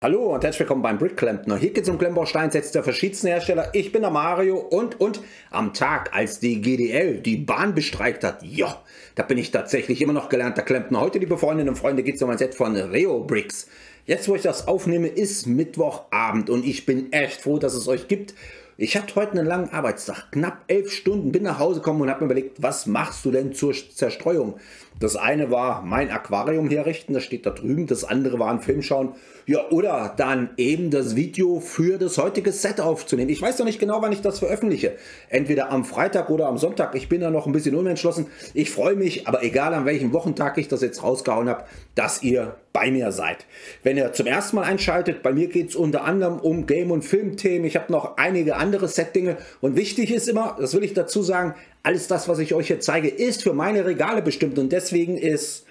Hallo und herzlich willkommen beim Brick Klempner. Hier geht es um Klemmbausteinsets der verschiedensten Hersteller. Ich bin der Mario und, und am Tag, als die GDL die Bahn bestreikt hat, ja, da bin ich tatsächlich immer noch gelernter Klempner. Heute, liebe Freundinnen und Freunde, geht es um ein Set von Reo Bricks. Jetzt, wo ich das aufnehme, ist Mittwochabend und ich bin echt froh, dass es euch gibt. Ich hatte heute einen langen Arbeitstag, knapp elf Stunden, bin nach Hause gekommen und habe mir überlegt, was machst du denn zur Zerstreuung? Das eine war mein Aquarium herrichten, das steht da drüben. Das andere war ein Film schauen. Ja, oder dann eben das Video für das heutige Set aufzunehmen. Ich weiß noch nicht genau, wann ich das veröffentliche. Entweder am Freitag oder am Sonntag. Ich bin da noch ein bisschen unentschlossen. Ich freue mich, aber egal an welchem Wochentag ich das jetzt rausgehauen habe, dass ihr bei mir seid. Wenn ihr zum ersten Mal einschaltet, bei mir geht es unter anderem um Game- und Filmthemen. Ich habe noch einige andere Set-Dinge. Und wichtig ist immer, das will ich dazu sagen, alles das, was ich euch hier zeige, ist für meine Regale bestimmt und deswegen ist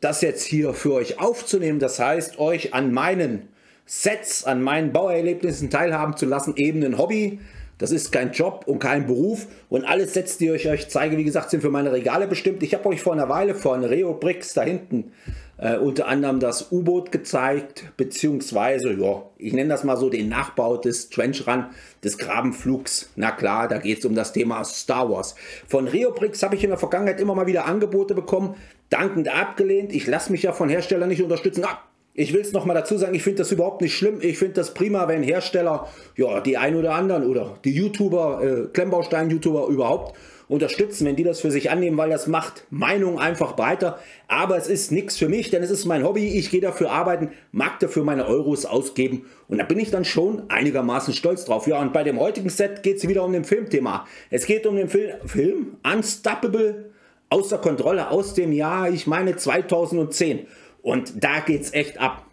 das jetzt hier für euch aufzunehmen, das heißt, euch an meinen Sets, an meinen Bauerlebnissen teilhaben zu lassen, eben ein Hobby. Das ist kein Job und kein Beruf. Und alle Sets, die ich euch zeige, wie gesagt, sind für meine Regale bestimmt. Ich habe euch vor einer Weile von Reo Bricks da hinten äh, unter anderem das U-Boot gezeigt, beziehungsweise, ja, ich nenne das mal so den Nachbau des Trench Run, des Grabenflugs. Na klar, da geht es um das Thema Star Wars. Von Reobrix habe ich in der Vergangenheit immer mal wieder Angebote bekommen, dankend abgelehnt. Ich lasse mich ja von Herstellern nicht unterstützen. Ah, ich will es nochmal dazu sagen, ich finde das überhaupt nicht schlimm. Ich finde das prima, wenn Hersteller, ja, die ein oder anderen oder die YouTuber, äh, Klemmbaustein-YouTuber überhaupt unterstützen, wenn die das für sich annehmen, weil das macht Meinung einfach breiter. Aber es ist nichts für mich, denn es ist mein Hobby. Ich gehe dafür arbeiten, mag dafür meine Euros ausgeben und da bin ich dann schon einigermaßen stolz drauf. Ja, und bei dem heutigen Set geht es wieder um den Filmthema. Es geht um den Film, Film Unstoppable außer Kontrolle aus dem Jahr, ich meine 2010. Und da geht's echt ab.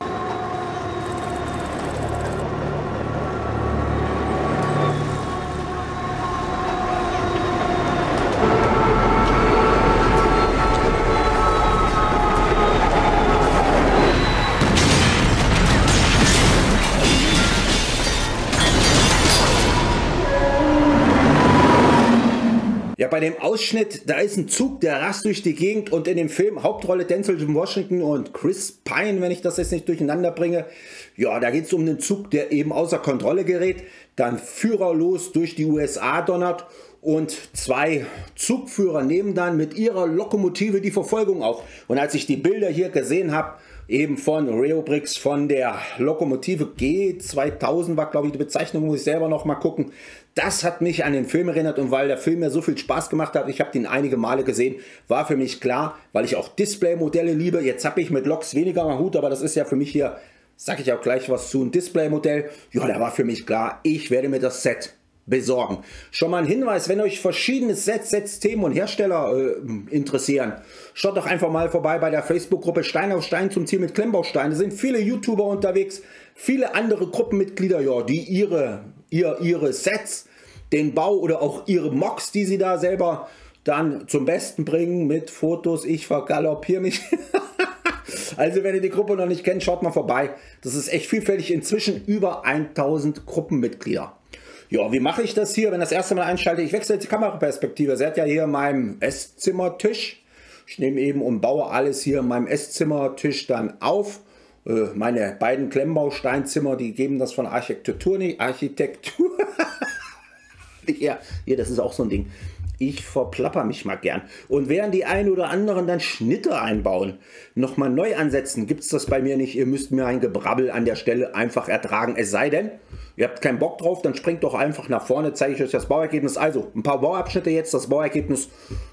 Ja, bei dem Ausschnitt, da ist ein Zug, der rast durch die Gegend und in dem Film Hauptrolle Denzel Washington und Chris Pine, wenn ich das jetzt nicht durcheinander bringe. Ja, da geht es um einen Zug, der eben außer Kontrolle gerät, dann führerlos durch die USA donnert und zwei Zugführer nehmen dann mit ihrer Lokomotive die Verfolgung auf. Und als ich die Bilder hier gesehen habe, eben von Reobrix, von der Lokomotive G2000 war glaube ich die Bezeichnung, muss ich selber noch mal gucken. Das hat mich an den Film erinnert und weil der Film mir so viel Spaß gemacht hat, ich habe den einige Male gesehen, war für mich klar, weil ich auch Display-Modelle liebe. Jetzt habe ich mit Loks weniger am Hut, aber das ist ja für mich hier, sage ich auch gleich was zu, ein Display-Modell. Ja, da war für mich klar, ich werde mir das Set besorgen. Schon mal ein Hinweis, wenn euch verschiedene Sets, Sets, Themen und Hersteller äh, interessieren, schaut doch einfach mal vorbei bei der Facebook-Gruppe Stein auf Stein zum Ziel mit Klemmbaustein. Da sind viele YouTuber unterwegs, viele andere Gruppenmitglieder, ja, die ihre, ihr, ihre Sets, den Bau oder auch ihre Mocks, die sie da selber dann zum Besten bringen mit Fotos. Ich vergaloppiere mich. also wenn ihr die Gruppe noch nicht kennt, schaut mal vorbei. Das ist echt vielfältig. Inzwischen über 1000 Gruppenmitglieder. Ja, wie mache ich das hier, wenn das erste Mal einschalte? Ich wechsle die Kameraperspektive. Ihr seid ja hier in meinem Esszimmertisch. Ich nehme eben und baue alles hier in meinem Esszimmertisch dann auf. Äh, meine beiden Klemmbausteinzimmer, die geben das von Architektur nicht. Architektur. ja, hier, das ist auch so ein Ding ich verplapper mich mal gern. Und während die einen oder anderen dann Schnitte einbauen, nochmal neu ansetzen, gibt es das bei mir nicht. Ihr müsst mir ein Gebrabbel an der Stelle einfach ertragen. Es sei denn, ihr habt keinen Bock drauf, dann springt doch einfach nach vorne, zeige ich euch das Bauergebnis. Also, ein paar Bauabschnitte jetzt, das Bauergebnis.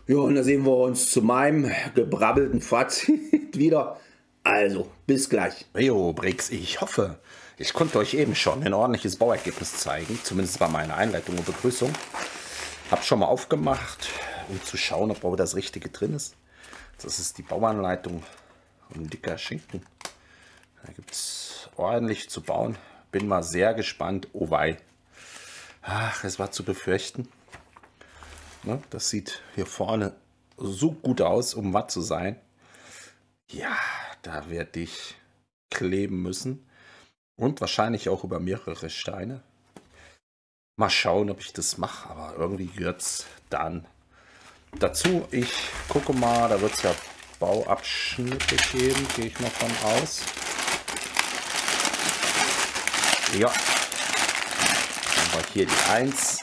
Ja, und da sehen wir uns zu meinem gebrabbelten Fazit wieder. Also, bis gleich. Jo, Brix, ich hoffe, ich konnte euch eben schon ein ordentliches Bauergebnis zeigen, zumindest bei meiner Einleitung und Begrüßung. Habe schon mal aufgemacht, um zu schauen, ob auch das Richtige drin ist. Das ist die Bauanleitung und ein dicker Schinken. Da gibt es ordentlich zu bauen. Bin mal sehr gespannt. Oh wei. Ach, es war zu befürchten. Ne, das sieht hier vorne so gut aus, um matt zu sein. Ja, da werde ich kleben müssen. Und wahrscheinlich auch über mehrere Steine. Mal schauen, ob ich das mache, aber irgendwie wird es dann dazu, ich gucke mal, da wird es ja Bauabschnitte geben, gehe ich mal von aus. Ja, dann war hier die 1.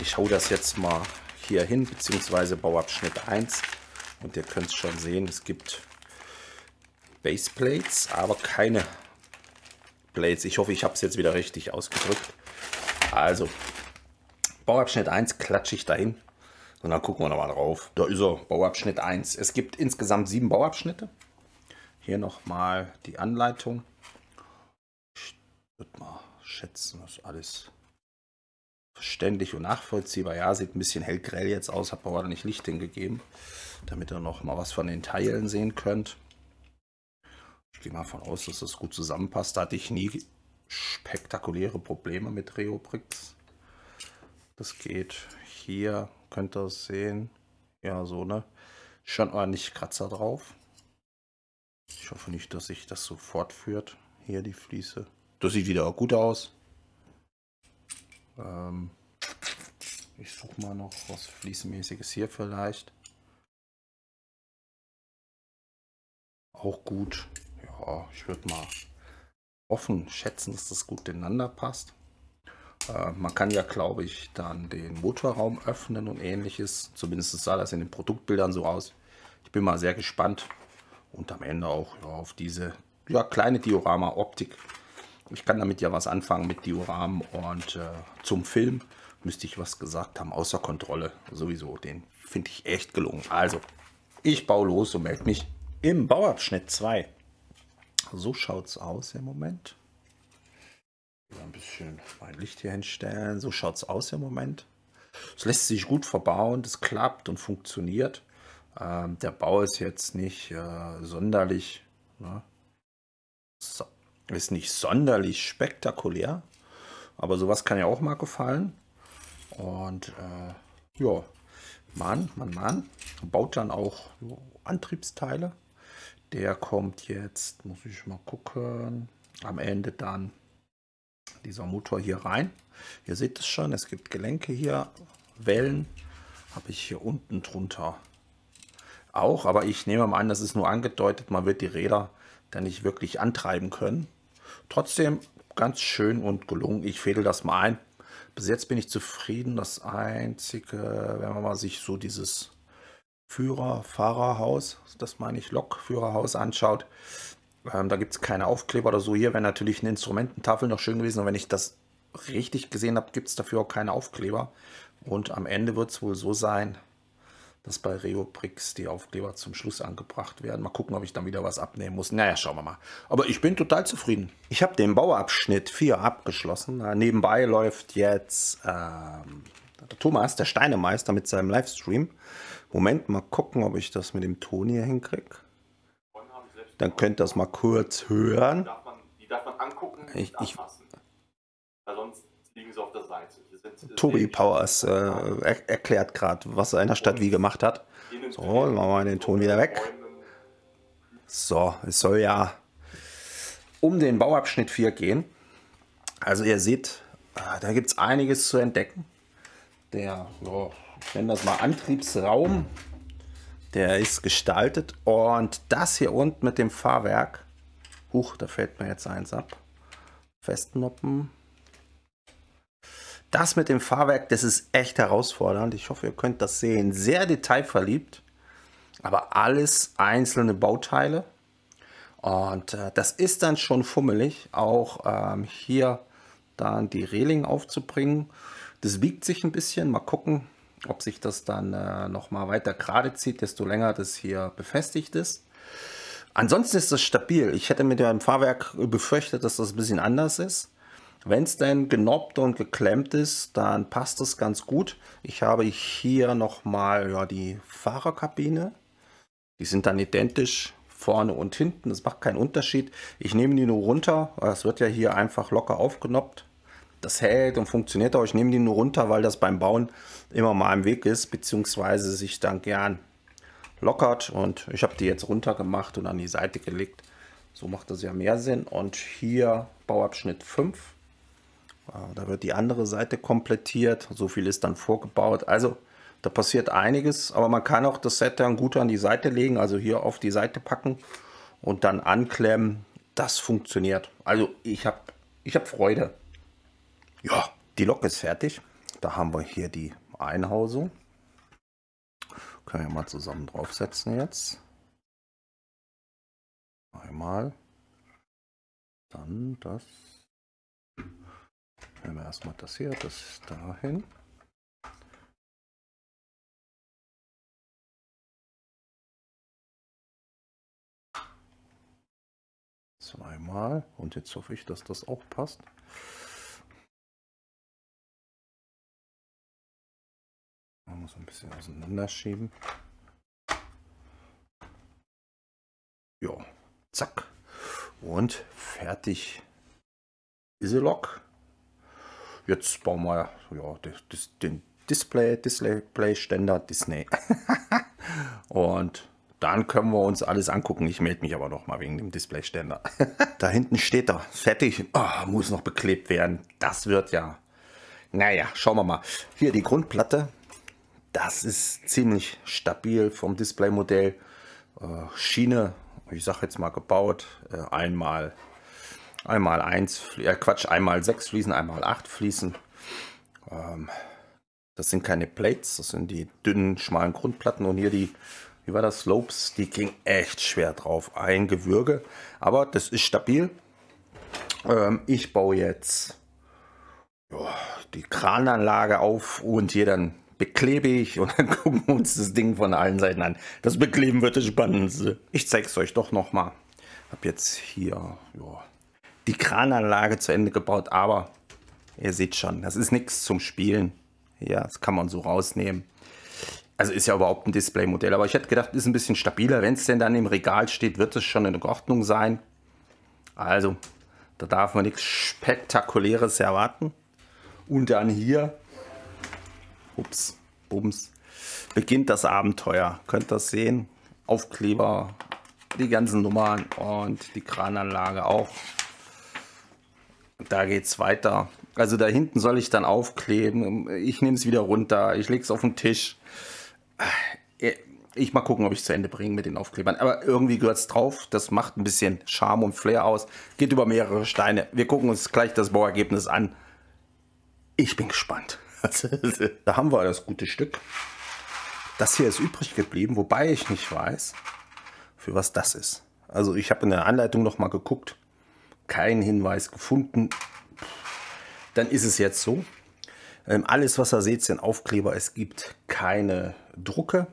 Ich hau das jetzt mal hier hin, beziehungsweise Bauabschnitt 1. Und ihr könnt es schon sehen, es gibt Baseplates, aber keine Blades. Ich hoffe, ich habe es jetzt wieder richtig ausgedrückt. Also, Bauabschnitt 1 klatsche ich dahin. Und dann gucken wir nochmal drauf. Da ist er, Bauabschnitt 1. Es gibt insgesamt sieben Bauabschnitte. Hier nochmal die Anleitung. Ich würde mal schätzen, das ist alles verständlich und nachvollziehbar. Ja, sieht ein bisschen hellgrell jetzt aus, habe aber nicht Licht hingegeben, damit ihr noch mal was von den Teilen sehen könnt. Gehe mal davon aus, dass das gut zusammenpasst. Da hatte ich nie spektakuläre Probleme mit Reobrix. Das geht. Hier könnt ihr es sehen. Ja, so, ne? Schon ordentlich Kratzer drauf. Ich hoffe nicht, dass sich das so fortführt. Hier die Fliese. Das sieht wieder gut aus. Ähm ich suche mal noch was Fließmäßiges hier vielleicht. Auch gut. Ja, ich würde mal offen schätzen, dass das gut ineinander passt. Äh, man kann ja, glaube ich, dann den Motorraum öffnen und ähnliches. Zumindest sah das in den Produktbildern so aus. Ich bin mal sehr gespannt. Und am Ende auch ja, auf diese ja, kleine Diorama-Optik. Ich kann damit ja was anfangen mit Dioramen und äh, zum Film müsste ich was gesagt haben, außer Kontrolle. Sowieso, den finde ich echt gelungen. Also, ich baue los und melde mich im Bauabschnitt 2. So schaut es aus im Moment. Ein bisschen mein Licht hier hinstellen. So schaut es aus im Moment. Es lässt sich gut verbauen, das klappt und funktioniert. Ähm, der Bau ist jetzt nicht äh, sonderlich, ne? so, ist nicht sonderlich spektakulär, aber sowas kann ja auch mal gefallen. Und äh, ja, Mann, Mann, Mann, baut dann auch Antriebsteile. Der kommt jetzt, muss ich mal gucken, am Ende dann dieser Motor hier rein. Ihr seht es schon, es gibt Gelenke hier, Wellen habe ich hier unten drunter auch, aber ich nehme mal an, das ist nur angedeutet, man wird die Räder dann nicht wirklich antreiben können. Trotzdem ganz schön und gelungen. Ich fädel das mal ein. Bis jetzt bin ich zufrieden. Das Einzige, wenn man mal sich so dieses Führer, Fahrerhaus, das meine ich, Lokführerhaus anschaut, ähm, da gibt es keine Aufkleber oder so. Hier wäre natürlich eine Instrumententafel noch schön gewesen. Und wenn ich das richtig gesehen habe, gibt es dafür auch keine Aufkleber. Und am Ende wird es wohl so sein, dass bei Reoprix die Aufkleber zum Schluss angebracht werden. Mal gucken, ob ich dann wieder was abnehmen muss. Naja, schauen wir mal. Aber ich bin total zufrieden. Ich habe den Bauabschnitt 4 abgeschlossen. Äh, nebenbei läuft jetzt ähm, der Thomas, der Steinemeister, mit seinem Livestream. Moment, mal gucken, ob ich das mit dem Ton hier hinkriege. Dann könnt ihr das mal kurz hören. Die darf man, die darf man angucken und ich. Weil sonst liegen sie auf der Seite. Tobi Powers äh, er, erklärt gerade, was er in der Stadt wie gemacht hat. So, machen wir mal den Ton wieder weg. So, es soll ja um den Bauabschnitt 4 gehen. Also ihr seht, äh, da gibt es einiges zu entdecken. Der, oh, ich nenne das mal Antriebsraum, der ist gestaltet. Und das hier unten mit dem Fahrwerk, huch, da fällt mir jetzt eins ab. Festnoppen, das mit dem Fahrwerk, das ist echt herausfordernd. Ich hoffe, ihr könnt das sehen. Sehr detailverliebt, aber alles einzelne Bauteile. Und äh, das ist dann schon fummelig, auch ähm, hier dann die Reling aufzubringen. Das wiegt sich ein bisschen. Mal gucken, ob sich das dann äh, noch mal weiter gerade zieht, desto länger das hier befestigt ist. Ansonsten ist das stabil. Ich hätte mit dem Fahrwerk befürchtet, dass das ein bisschen anders ist. Wenn es denn genoppt und geklemmt ist, dann passt es ganz gut. Ich habe hier nochmal ja, die Fahrerkabine. Die sind dann identisch vorne und hinten. Das macht keinen Unterschied. Ich nehme die nur runter. Es wird ja hier einfach locker aufgenoppt. Das hält und funktioniert auch. Ich nehme die nur runter, weil das beim Bauen immer mal im Weg ist, beziehungsweise sich dann gern lockert. Und ich habe die jetzt runter gemacht und an die Seite gelegt. So macht das ja mehr Sinn. Und hier Bauabschnitt 5 da wird die andere Seite komplettiert. So viel ist dann vorgebaut. Also Da passiert einiges, aber man kann auch das Set dann gut an die Seite legen, also hier auf die Seite packen und dann anklemmen. Das funktioniert. Also ich habe ich hab Freude. Ja, die Lok ist fertig. Da haben wir hier die Einhausung. Können wir mal zusammen draufsetzen jetzt. Einmal. Dann das. Nehmen wir erstmal das hier, das dahin. Zweimal. Und jetzt hoffe ich, dass das auch passt. Man muss ein bisschen auseinander schieben. Ja, zack. Und fertig ist die Lok. Jetzt bauen wir ja, den Display, Display-Ständer Disney. Und dann können wir uns alles angucken. Ich melde mich aber noch mal wegen dem Displayständer. da hinten steht er, fertig. Oh, muss noch beklebt werden. Das wird ja... Naja, schauen wir mal. Hier die Grundplatte. Das ist ziemlich stabil vom Displaymodell. Äh, Schiene, ich sage jetzt mal gebaut, äh, einmal einmal eins, äh, Quatsch, einmal sechs Fliesen, einmal acht Fliesen. Ähm, das sind keine Plates, das sind die dünnen, schmalen Grundplatten und hier die wie war das, Slopes, die ging echt schwer drauf. Ein Gewürge, aber das ist stabil. Ähm, ich baue jetzt die Krananlage auf und hier dann beklebe ich und dann gucken wir uns das Ding von allen Seiten an. Das Bekleben wird das Spannendste. Ich zeige es euch doch nochmal. Habe jetzt hier jo, die Krananlage zu Ende gebaut, aber ihr seht schon, das ist nichts zum Spielen. Ja, das kann man so rausnehmen. Also ist ja überhaupt ein Display-Modell, aber ich hätte gedacht, ist ein bisschen stabiler. Wenn es denn dann im Regal steht, wird es schon in Ordnung sein. Also, da darf man nichts Spektakuläres erwarten. Und dann hier, ups, bums, beginnt das Abenteuer. Könnt das sehen? Aufkleber, die ganzen Nummern und die Krananlage auch. Da geht es weiter. Also da hinten soll ich dann aufkleben. Ich nehme es wieder runter. Ich lege es auf den Tisch. Äh, ich mal gucken, ob ich es zu Ende bringe mit den Aufklebern. Aber irgendwie gehört es drauf. Das macht ein bisschen Charme und Flair aus. Geht über mehrere Steine. Wir gucken uns gleich das Bauergebnis an. Ich bin gespannt. da haben wir das gute Stück. Das hier ist übrig geblieben, wobei ich nicht weiß, für was das ist. Also ich habe in der Anleitung noch mal geguckt. Kein Hinweis gefunden. Dann ist es jetzt so. Ähm, alles, was ihr seht, sind Aufkleber. Es gibt keine Drucke.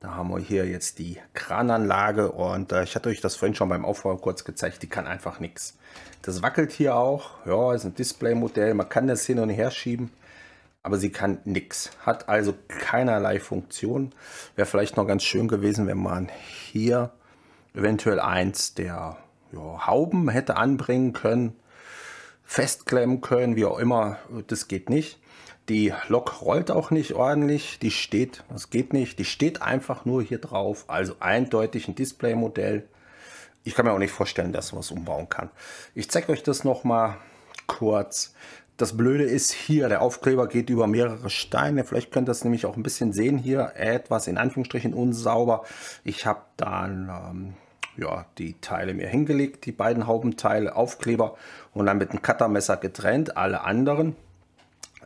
Da haben wir hier jetzt die Krananlage und äh, ich hatte euch das vorhin schon beim Aufbau kurz gezeigt, die kann einfach nichts. Das wackelt hier auch, ja, ist ein Displaymodell, man kann das hin und her schieben, aber sie kann nichts. Hat also keinerlei Funktion. Wäre vielleicht noch ganz schön gewesen, wenn man hier eventuell eins der ja, Hauben hätte anbringen können festklemmen können, wie auch immer. Das geht nicht. Die Lok rollt auch nicht ordentlich. Die steht, das geht nicht. Die steht einfach nur hier drauf. Also eindeutig ein Displaymodell. Ich kann mir auch nicht vorstellen, dass man es umbauen kann. Ich zeige euch das noch mal kurz. Das Blöde ist hier, der Aufkleber geht über mehrere Steine. Vielleicht könnt ihr das nämlich auch ein bisschen sehen hier. Etwas in Anführungsstrichen unsauber. Ich habe dann ähm, ja, die Teile mir hingelegt, die beiden Haubenteile, Aufkleber und dann mit einem Cuttermesser getrennt. Alle anderen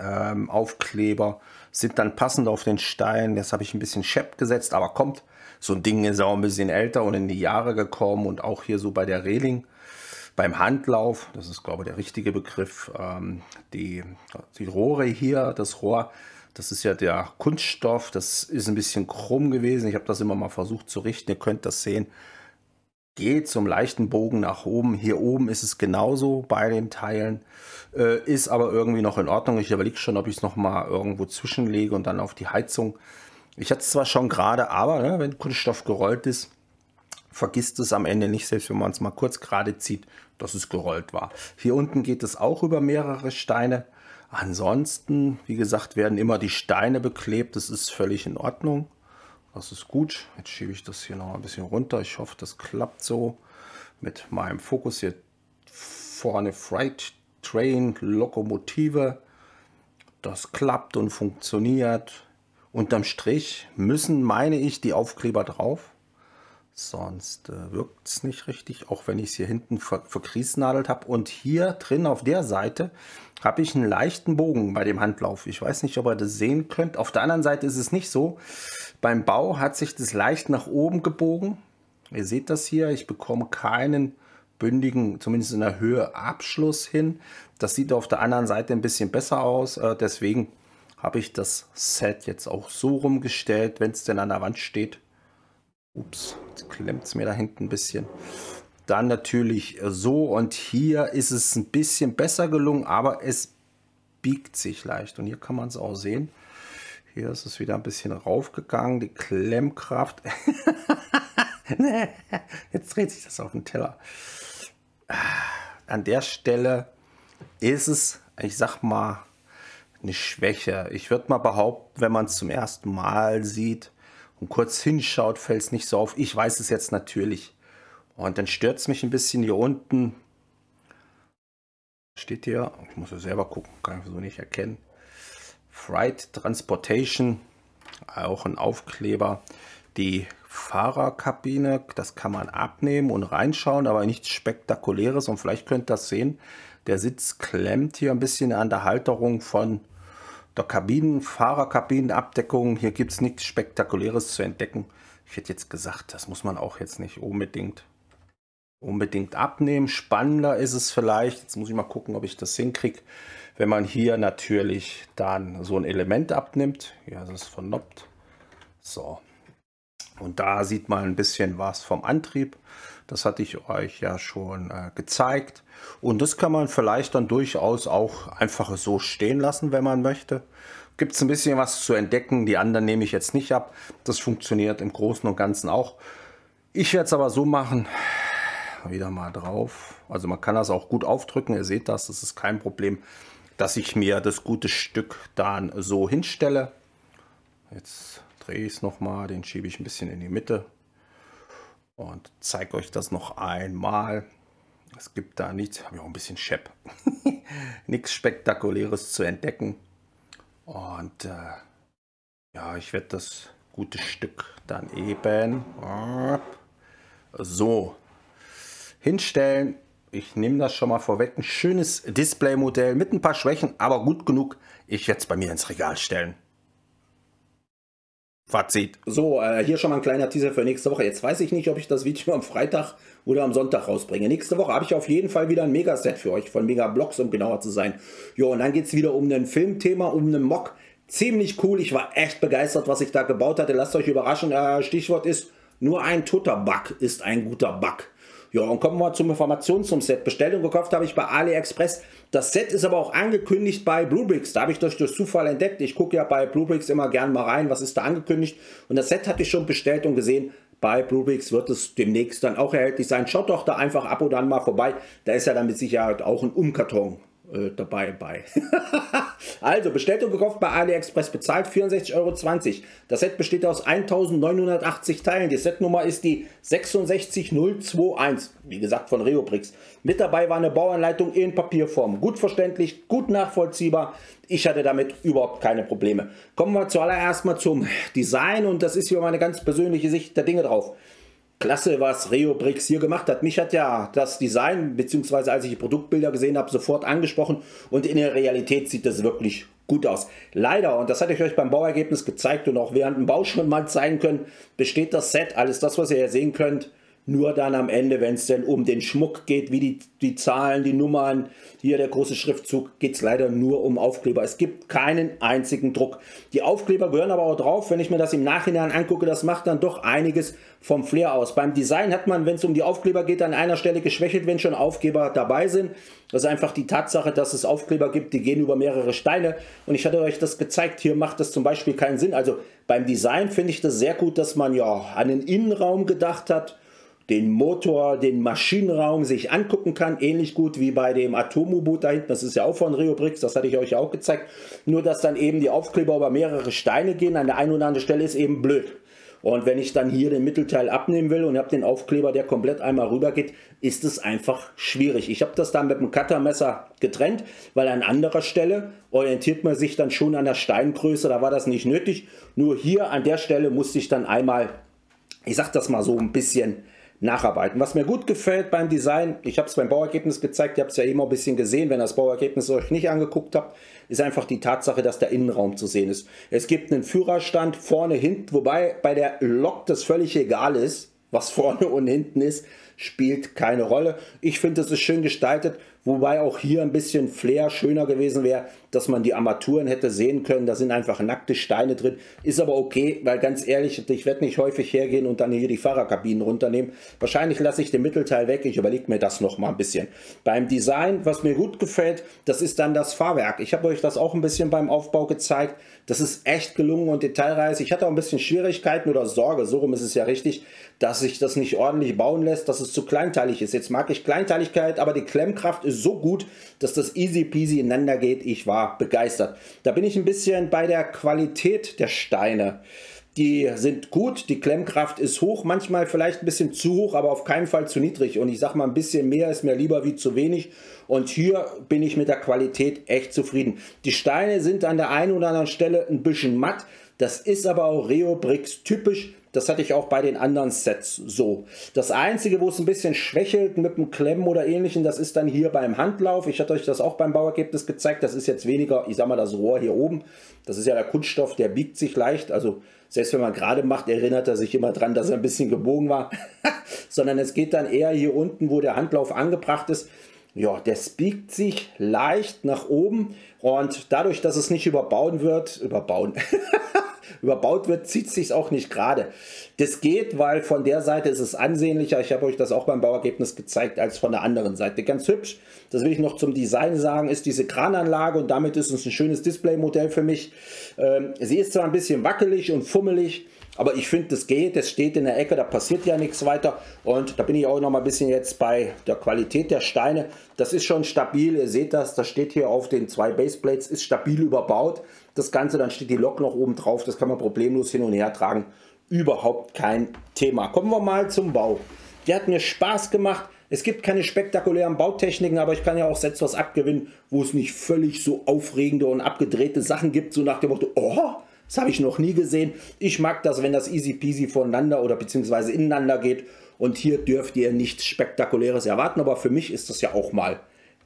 ähm, Aufkleber sind dann passend auf den Stein. Jetzt habe ich ein bisschen Schepp gesetzt, aber kommt. So ein Ding ist auch ein bisschen älter und in die Jahre gekommen und auch hier so bei der Reling beim Handlauf, das ist glaube ich der richtige Begriff, ähm, die, die Rohre hier, das Rohr, das ist ja der Kunststoff, das ist ein bisschen krumm gewesen. Ich habe das immer mal versucht zu richten, ihr könnt das sehen geht zum leichten Bogen nach oben. Hier oben ist es genauso bei den Teilen, äh, ist aber irgendwie noch in Ordnung. Ich überlege schon, ob ich es noch mal irgendwo zwischenlege und dann auf die Heizung. Ich hatte es zwar schon gerade, aber ne, wenn Kunststoff gerollt ist, vergisst es am Ende nicht, selbst wenn man es mal kurz gerade zieht, dass es gerollt war. Hier unten geht es auch über mehrere Steine. Ansonsten, wie gesagt, werden immer die Steine beklebt. Das ist völlig in Ordnung. Das ist gut. Jetzt schiebe ich das hier noch ein bisschen runter. Ich hoffe, das klappt so mit meinem Fokus hier vorne Freight Train Lokomotive. Das klappt und funktioniert. Unterm Strich müssen, meine ich, die Aufkleber drauf. Sonst äh, wirkt es nicht richtig, auch wenn ich es hier hinten ver verkriesnadelt habe. Und hier drin auf der Seite habe ich einen leichten Bogen bei dem Handlauf. Ich weiß nicht, ob ihr das sehen könnt. Auf der anderen Seite ist es nicht so. Beim Bau hat sich das leicht nach oben gebogen. Ihr seht das hier. Ich bekomme keinen bündigen, zumindest in der Höhe, Abschluss hin. Das sieht auf der anderen Seite ein bisschen besser aus. Äh, deswegen habe ich das Set jetzt auch so rumgestellt, wenn es denn an der Wand steht. Ups, jetzt klemmt es mir da hinten ein bisschen. Dann natürlich so und hier ist es ein bisschen besser gelungen, aber es biegt sich leicht. Und hier kann man es auch sehen. Hier ist es wieder ein bisschen raufgegangen, die Klemmkraft. Jetzt dreht sich das auf den Teller. An der Stelle ist es, ich sag mal, eine Schwäche. Ich würde mal behaupten, wenn man es zum ersten Mal sieht und kurz hinschaut, fällt es nicht so auf. Ich weiß es jetzt natürlich. Und dann stört es mich ein bisschen hier unten. Steht hier, ich muss ja selber gucken, kann ich so nicht erkennen. Freight Transportation, auch ein Aufkleber. Die Fahrerkabine, das kann man abnehmen und reinschauen, aber nichts Spektakuläres. Und vielleicht könnt ihr das sehen, der Sitz klemmt hier ein bisschen an der Halterung von der Kabinen, Fahrerkabinenabdeckung. Hier gibt es nichts Spektakuläres zu entdecken. Ich hätte jetzt gesagt, das muss man auch jetzt nicht unbedingt unbedingt abnehmen. Spannender ist es vielleicht, jetzt muss ich mal gucken, ob ich das hinkriege, wenn man hier natürlich dann so ein Element abnimmt. Ja, das ist vernoppt. So. Und da sieht man ein bisschen was vom Antrieb. Das hatte ich euch ja schon äh, gezeigt. Und das kann man vielleicht dann durchaus auch einfach so stehen lassen, wenn man möchte. Gibt es ein bisschen was zu entdecken. Die anderen nehme ich jetzt nicht ab. Das funktioniert im Großen und Ganzen auch. Ich werde es aber so machen, wieder mal drauf. Also man kann das auch gut aufdrücken, ihr seht das, das ist kein Problem, dass ich mir das gute Stück dann so hinstelle. Jetzt drehe ich es nochmal, den schiebe ich ein bisschen in die Mitte und zeige euch das noch einmal. Es gibt da nichts, habe ich auch ein bisschen Schepp, nichts Spektakuläres zu entdecken. Und äh, ja, ich werde das gute Stück dann eben so hinstellen. Ich nehme das schon mal vorweg. Ein schönes Display-Modell mit ein paar Schwächen, aber gut genug. Ich werde es bei mir ins Regal stellen. Fazit. So, äh, hier schon mal ein kleiner Teaser für nächste Woche. Jetzt weiß ich nicht, ob ich das Video am Freitag oder am Sonntag rausbringe. Nächste Woche habe ich auf jeden Fall wieder ein Megaset für euch, von Mega Blocks, um genauer zu sein. Jo, und dann geht es wieder um ein Filmthema, um einen Mock. Ziemlich cool. Ich war echt begeistert, was ich da gebaut hatte. Lasst euch überraschen. Äh, Stichwort ist, nur ein toter Bug ist ein guter Bug. Ja, und kommen wir zum Informationen zum Set. Bestellung gekauft habe ich bei AliExpress. Das Set ist aber auch angekündigt bei Bluebricks. Da habe ich das durch Zufall entdeckt. Ich gucke ja bei Bluebricks immer gern mal rein, was ist da angekündigt. Und das Set hatte ich schon bestellt und gesehen. Bei Bluebricks wird es demnächst dann auch erhältlich sein. Schaut doch da einfach ab und an mal vorbei. Da ist ja dann mit Sicherheit auch ein Umkarton äh, dabei bei. also, bestellt und gekauft bei AliExpress, bezahlt 64,20 Euro. Das Set besteht aus 1980 Teilen. Die Setnummer ist die 66021, wie gesagt von Reobrix. Mit dabei war eine Bauanleitung in Papierform. Gut verständlich, gut nachvollziehbar. Ich hatte damit überhaupt keine Probleme. Kommen wir zuallererst mal zum Design und das ist hier meine ganz persönliche Sicht der Dinge drauf klasse, was Reo Brix hier gemacht hat. Mich hat ja das Design, beziehungsweise als ich die Produktbilder gesehen habe, sofort angesprochen und in der Realität sieht das wirklich gut aus. Leider, und das hatte ich euch beim Bauergebnis gezeigt und auch während dem Bau schon mal zeigen können, besteht das Set, alles das, was ihr hier sehen könnt, nur dann am Ende, wenn es denn um den Schmuck geht, wie die, die Zahlen, die Nummern, hier der große Schriftzug, geht es leider nur um Aufkleber. Es gibt keinen einzigen Druck. Die Aufkleber gehören aber auch drauf, wenn ich mir das im Nachhinein angucke, das macht dann doch einiges vom Flair aus. Beim Design hat man, wenn es um die Aufkleber geht, an einer Stelle geschwächelt, wenn schon Aufkleber dabei sind. Das ist einfach die Tatsache, dass es Aufkleber gibt, die gehen über mehrere Steine. Und ich hatte euch das gezeigt, hier macht das zum Beispiel keinen Sinn. Also beim Design finde ich das sehr gut, dass man ja an den Innenraum gedacht hat den Motor, den Maschinenraum sich angucken kann, ähnlich gut wie bei dem Atom-U-Boot da hinten, das ist ja auch von Rio Bricks, das hatte ich euch auch gezeigt, nur dass dann eben die Aufkleber über mehrere Steine gehen, an der einen oder anderen Stelle ist eben blöd. Und wenn ich dann hier den Mittelteil abnehmen will und habe den Aufkleber, der komplett einmal rüber geht, ist es einfach schwierig. Ich habe das dann mit dem Cuttermesser getrennt, weil an anderer Stelle orientiert man sich dann schon an der Steingröße, da war das nicht nötig. Nur hier an der Stelle musste ich dann einmal, ich sag das mal so ein bisschen nacharbeiten. Was mir gut gefällt beim Design, ich habe es beim Bauergebnis gezeigt, ihr habt es ja eben ein bisschen gesehen, wenn das Bauergebnis euch nicht angeguckt habt, ist einfach die Tatsache, dass der Innenraum zu sehen ist. Es gibt einen Führerstand vorne, hinten, wobei bei der Lok das völlig egal ist, was vorne und hinten ist, spielt keine Rolle. Ich finde, es ist schön gestaltet. Wobei auch hier ein bisschen Flair schöner gewesen wäre, dass man die Armaturen hätte sehen können. Da sind einfach nackte Steine drin. Ist aber okay, weil ganz ehrlich, ich werde nicht häufig hergehen und dann hier die Fahrerkabinen runternehmen. Wahrscheinlich lasse ich den Mittelteil weg. Ich überlege mir das noch mal ein bisschen. Beim Design, was mir gut gefällt, das ist dann das Fahrwerk. Ich habe euch das auch ein bisschen beim Aufbau gezeigt. Das ist echt gelungen und detailreich. Ich hatte auch ein bisschen Schwierigkeiten oder Sorge, so rum ist es ja richtig, dass sich das nicht ordentlich bauen lässt, dass es zu kleinteilig ist. Jetzt mag ich Kleinteiligkeit, aber die Klemmkraft ist so gut, dass das easy peasy ineinander geht. Ich war begeistert. Da bin ich ein bisschen bei der Qualität der Steine. Die sind gut, die Klemmkraft ist hoch, manchmal vielleicht ein bisschen zu hoch, aber auf keinen Fall zu niedrig. Und ich sage mal, ein bisschen mehr ist mir lieber wie zu wenig. Und hier bin ich mit der Qualität echt zufrieden. Die Steine sind an der einen oder anderen Stelle ein bisschen matt. Das ist aber auch Reo Bricks typisch. Das hatte ich auch bei den anderen Sets so. Das einzige, wo es ein bisschen schwächelt mit dem Klemmen oder ähnlichem, das ist dann hier beim Handlauf. Ich hatte euch das auch beim Bauergebnis gezeigt. Das ist jetzt weniger, ich sag mal, das Rohr hier oben. Das ist ja der Kunststoff, der biegt sich leicht. Also selbst wenn man gerade macht, erinnert er sich immer dran, dass er ein bisschen gebogen war. Sondern es geht dann eher hier unten, wo der Handlauf angebracht ist. Ja, der biegt sich leicht nach oben und dadurch, dass es nicht überbauen wird, überbauen, überbaut wird, zieht es sich auch nicht gerade. Das geht, weil von der Seite ist es ansehnlicher. Ich habe euch das auch beim Bauergebnis gezeigt, als von der anderen Seite. Ganz hübsch, das will ich noch zum Design sagen, ist diese Krananlage und damit ist es ein schönes Displaymodell für mich. Ähm, sie ist zwar ein bisschen wackelig und fummelig, aber ich finde, das geht, es steht in der Ecke, da passiert ja nichts weiter. Und da bin ich auch noch mal ein bisschen jetzt bei der Qualität der Steine. Das ist schon stabil, ihr seht das, das steht hier auf den zwei Baseplates, ist stabil überbaut. Das Ganze, dann steht die Lok noch oben drauf, das kann man problemlos hin und her tragen. Überhaupt kein Thema. Kommen wir mal zum Bau. Der hat mir Spaß gemacht. Es gibt keine spektakulären Bautechniken, aber ich kann ja auch selbst was abgewinnen, wo es nicht völlig so aufregende und abgedrehte Sachen gibt, so nach dem Motto, oh, das habe ich noch nie gesehen. Ich mag das, wenn das easy peasy voneinander oder beziehungsweise ineinander geht. Und hier dürft ihr nichts Spektakuläres erwarten, aber für mich ist das ja auch mal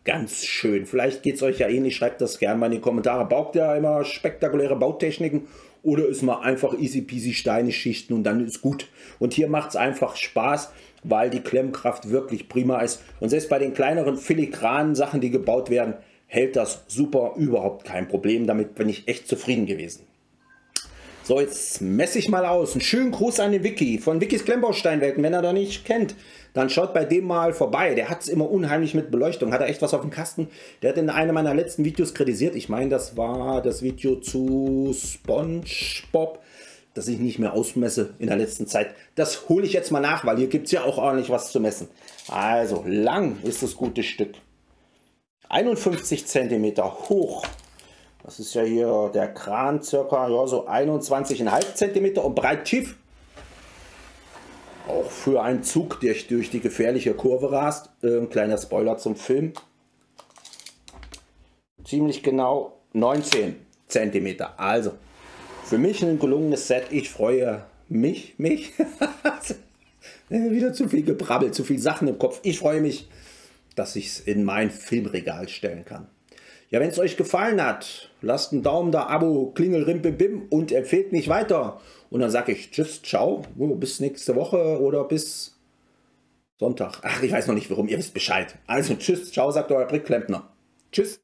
ganz schön. Vielleicht geht es euch ja ähnlich, schreibt das gerne mal in die Kommentare. Baut ihr immer spektakuläre Bautechniken oder ist mal einfach easy peasy Steine schichten und dann ist gut. Und hier macht es einfach Spaß, weil die Klemmkraft wirklich prima ist. Und selbst bei den kleineren filigranen Sachen, die gebaut werden, hält das super, überhaupt kein Problem. Damit bin ich echt zufrieden gewesen. So, jetzt messe ich mal aus. Einen schönen Gruß an den Wiki von Wikis Klemmbausteinwelten. Wenn er da nicht kennt, dann schaut bei dem mal vorbei. Der hat es immer unheimlich mit Beleuchtung. Hat er echt was auf dem Kasten. Der hat in einem meiner letzten Videos kritisiert. Ich meine, das war das Video zu SpongeBob, das ich nicht mehr ausmesse in der letzten Zeit. Das hole ich jetzt mal nach, weil hier gibt es ja auch ordentlich was zu messen. Also, lang ist das gute Stück. 51 cm hoch das ist ja hier der Kran, circa ja, so 21,5 cm und breit tief. Auch für einen Zug, der durch die gefährliche Kurve rast. Äh, ein kleiner Spoiler zum Film. Ziemlich genau 19 cm. Also, für mich ein gelungenes Set. Ich freue mich, mich. Wieder zu viel gebrabbelt, zu viel Sachen im Kopf. Ich freue mich, dass ich es in mein Filmregal stellen kann. Ja, wenn es euch gefallen hat, lasst einen Daumen da, Abo, Klingel, Rimpe, Bim und empfehlt mich weiter. Und dann sage ich Tschüss, ciao, bis nächste Woche oder bis Sonntag. Ach, ich weiß noch nicht warum, ihr wisst Bescheid. Also Tschüss, ciao, sagt euer Brickklempner. Tschüss.